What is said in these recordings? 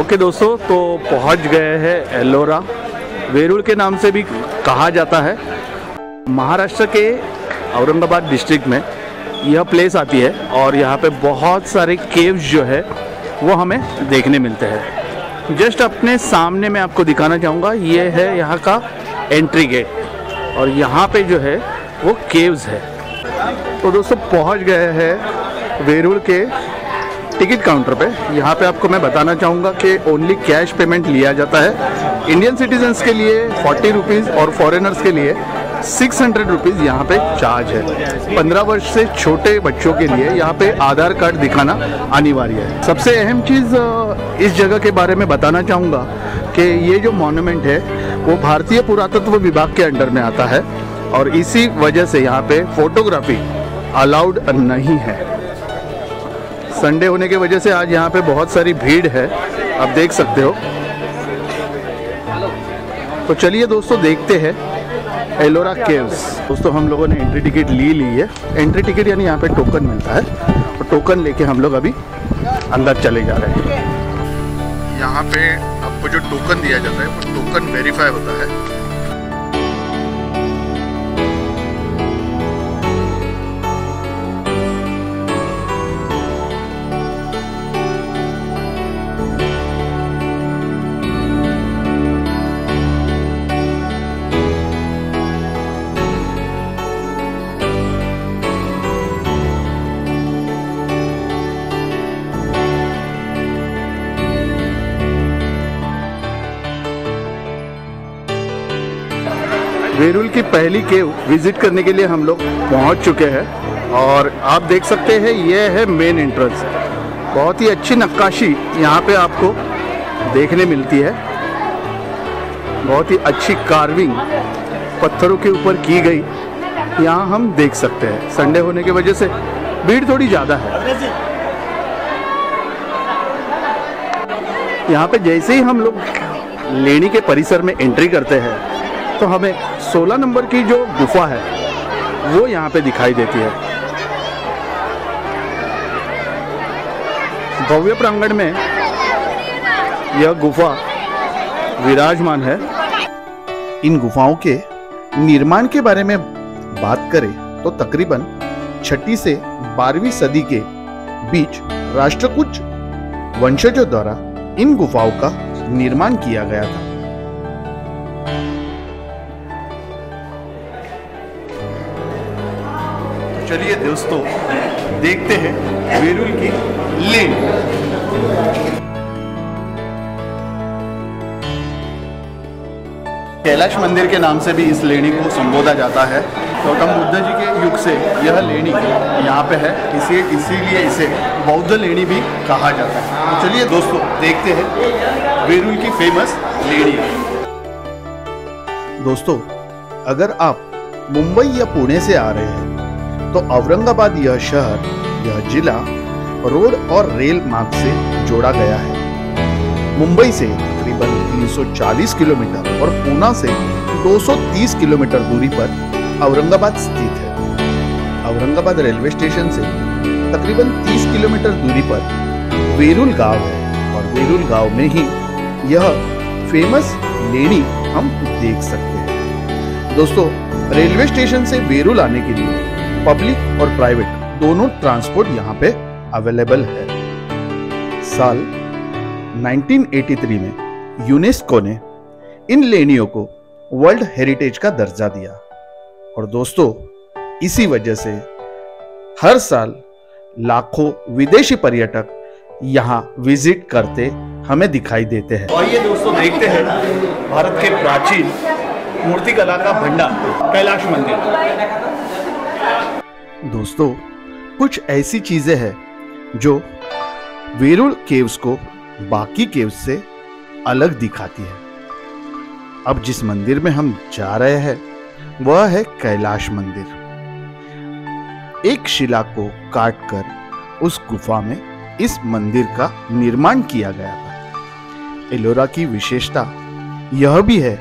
Okay दोस्तों तो पहुँच गए हैं एलोरा। वेरुल के नाम से भी कहा जाता है। महाराष्ट्र के औरंगाबाद डिस्ट्रिक्ट में यह प्लेस आती है और यहाँ पे बहुत सारे केव्स जो है, वो हमें देखने मिलते हैं। जस्ट अपने सामने मैं आपको दिखाना चाहूँगा, ये है यहाँ का एंट्री गेट और यहाँ पे जो है, वो केव्स है। तो दोस्तों, पहुँच गए हैं वेरुल के टिकट काउंटर पे। यहाँ पे आपको मैं बताना चाहूँगा कि ओनली कैश पेमेंट लिया जाता है। इंडियन सिटीजन्स के लिए फोर्टी रुपीज़ और फॉरेनर्स के लिए सिक्स हंड्रेड रुपीज़ यहाँ पे चार्ज है। पंद्रह वर्ष से छोटे बच्चों के लिए यहाँ पे आधार कार्ड दिखाना अनिवार्य है। सबसे अहम चीज़ इस जगह के बारे में बताना चाहूँगा कि ये जो मॉन्यूमेंट है, वो भारतीय पुरातत्व विभाग के अंडर में आता है और इसी वजह से यहाँ पे फोटोग्राफी अलाउड नहीं है। संडे होने की वजह से आज यहाँ पे बहुत सारी भीड़ है। आप देख सकते हो। तो चलिए दोस्तों, देखते हैं एलोरा केव्स दोस्तों, हम लोगों ने एंट्री टिकट ली ली है। एंट्री टिकट यानी यहाँ पे टोकन मिलता है। और टोकन लेके हम लोग अभी अंदर चले जा रहे हैं। यहाँ पे आपको जो टोकन दिया जाता है, वो टोकन वेरीफाई होता है। वेरुल की पहली केव विज़िट करने के लिए हम लोग पहुँच चुके हैं। और आप देख सकते हैं, ये है मेन एंट्रेंस बहुत ही अच्छी नक्काशी यहाँ पे आपको देखने मिलती है। बहुत ही अच्छी कार्विंग पत्थरों के ऊपर की गई। यहाँ हम देख सकते हैं। संडे होने की वजह से भीड़ थोड़ी ज़्यादा है। यहाँ पे जैसे ही हम लोग लेनी के परिसर में एंट्री करते हैं तो हमें 16 नंबर की जो गुफा है, वो यहाँ पे दिखाई देती है। भव्य प्रांगण में यह गुफा विराजमान है। इन गुफाओं के निर्माण के बारे में बात करें तो तकरीबन छठी से बारहवीं सदी के बीच राष्ट्रकूट वंशजों द्वारा इन गुफाओं का निर्माण किया गया था। चलिए दोस्तों, देखते हैं वेरुल की लेन कैलाश मंदिर के नाम से भी इस लेनी को संबोधा जाता है। गौतम बुद्ध जी के युग से यह लेनी यहाँ पे है, इसी, इसीलिए इसे बौद्ध लेनी भी कहा जाता है। तो चलिए दोस्तों, देखते हैं वेरुल की फ़ेमस लेनी दोस्तों, अगर आप मुंबई या पुणे से आ रहे हैं तो औरंगाबाद यह शहर, यह जिला, रोड और रेल मार्ग से जोड़ा गया है। मुंबई से तकरीबन 340 किलोमीटर और पूना से 230 किलोमीटर दूरी पर औरंगाबाद स्थित है। औरंगाबाद रेलवे स्टेशन से तकरीबन 30 किलोमीटर दूरी पर वेरुल गाँव है और वेरुल गाँव में ही यह फ़ेमस लेनी हम देख सकते हैं। दोस्तों, रेलवे स्टेशन से वेरुल आने के लिए पब्लिक और प्राइवेट दोनों ट्रांसपोर्ट यहाँ पे अवेलेबल है। साल 1983 में यूनेस्को ने इन लेनियों को वर्ल्ड हेरिटेज का दर्जा दिया। और दोस्तों, इसी वजह से हर साल लाखों विदेशी पर्यटक यहाँ विज़िट करते हमें दिखाई देते हैं। और ये दोस्तों देखते हैं भारत के प्राचीन मूर्तिकला का भंडार, कैलाश मंदिर। दोस्तों, कुछ ऐसी चीज़ें हैं जो वेरुल केव्स को बाकी केव्स से अलग दिखाती है। अब जिस मंदिर में हम जा रहे हैं, वह है कैलाश मंदिर। एक शिला को काटकर उस गुफा में इस मंदिर का निर्माण किया गया था। एलोरा की विशेषता यह भी है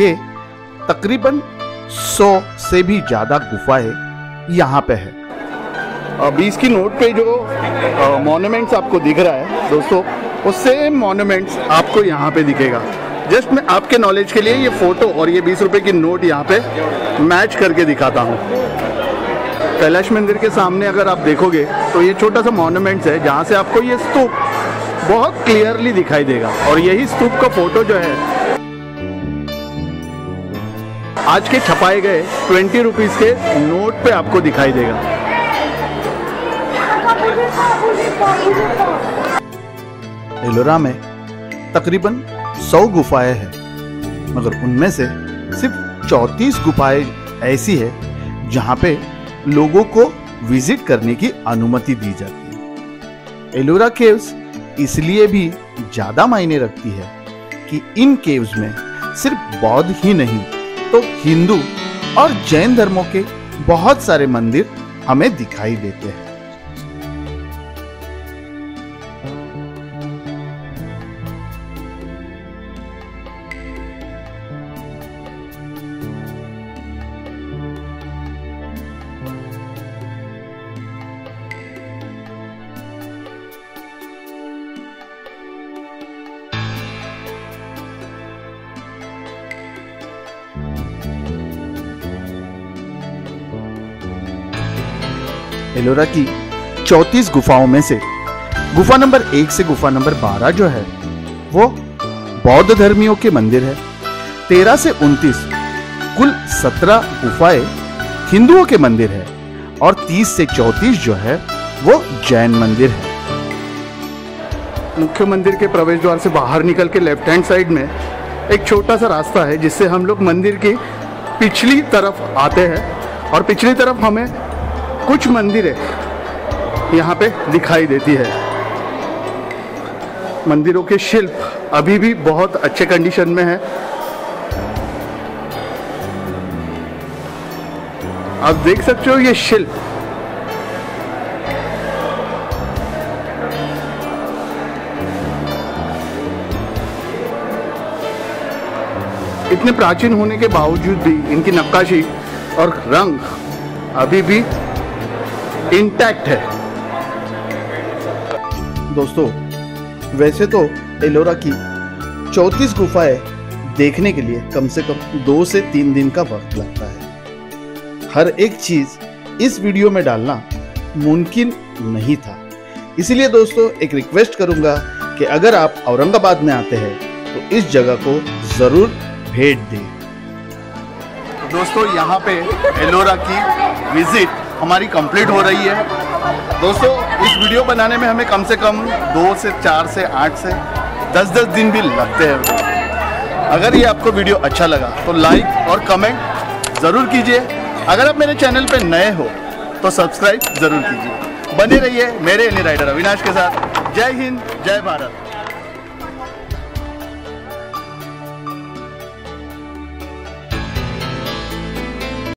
कि तकरीबन 100 से भी ज़्यादा गुफाएँ यहाँ पे है। बीस की नोट पे जो मॉन्यूमेंट्स आपको दिख रहा है, दोस्तों, वो सेम मॉन्यूमेंट्स आपको यहाँ पे दिखेगा। जस्ट मैं आपके नॉलेज के लिए ये फ़ोटो और ये बीस रुपए की नोट यहाँ पे मैच करके दिखाता हूँ। कैलाश मंदिर के सामने अगर आप देखोगे तो ये छोटा सा मॉन्यूमेंट्स है, जहाँ से आपको ये स्तूप बहुत क्लियरली दिखाई देगा। और यही स्तूप का फ़ोटो जो है आज के छपाए गए ट्वेंटी रुपीज़ के नोट पे आपको दिखाई देगा। एलोरा में तकरीबन 100 गुफाएँ हैं, मगर उनमें से सिर्फ़ 34 गुफाएँ ऐसी है जहाँ पे लोगों को विज़िट करने की अनुमति दी जाती है। एलोरा केव्स इसलिए भी ज़्यादा मायने रखती है कि इन केव्स में सिर्फ़ बौद्ध ही नहीं तो हिंदू और जैन धर्मों के बहुत सारे मंदिर हमें दिखाई देते हैं। एलोरा की 34 गुफाओं में से गुफा नंबर एक से गुफा नंबर 12 जो है, वो बौद्ध धर्मियों के मंदिर है। 13 से 29 कुल 17 गुफाएँ हिंदुओं के मंदिर है और 30 से 34 जो है, वो जैन मंदिर है। मुख्य मंदिर के प्रवेश द्वार से बाहर निकल के लेफ़्ट हैंड साइड में एक छोटा सा रास्ता है, जिससे हम लोग मंदिर की पिछली तरफ़ आते हैं और पिछली तरफ़ हमें कुछ मंदिरें यहाँ पे दिखाई देती है। मंदिरों के शिल्प अभी भी बहुत अच्छे कंडीशन में है। आप देख सकते हो ये शिल्प। इतने प्राचीन होने के बावजूद भी इनकी नक्काशी और रंग अभी भी इंटैक्ट है। दोस्तों वैसे तो एलोरा की 34 गुफाएँ देखने के लिए कम से कम दो से तीन दिन का वक्त लगता है। हर एक चीज़ इस वीडियो में डालना मुमकिन नहीं था। इसीलिए दोस्तों एक रिक्वेस्ट करूँगा कि अगर आप औरंगाबाद में आते हैं तो इस जगह को ज़रूर भेंट दें। दोस्तों यहाँ पे एलोरा की विज़िट हमारी कंप्लीट हो रही है। दोस्तों, इस वीडियो बनाने में हमें कम से कम दो से चार से आठ से दस दस दिन भी लगते हैं। अगर ये आपको वीडियो अच्छा लगा तो लाइक और कमेंट ज़रूर कीजिए। अगर आप मेरे चैनल पर नए हो तो सब्सक्राइब ज़रूर कीजिए। बने रहिए मेरे एनी राइडर अविनाश के साथ। जय हिंद, जय भारत।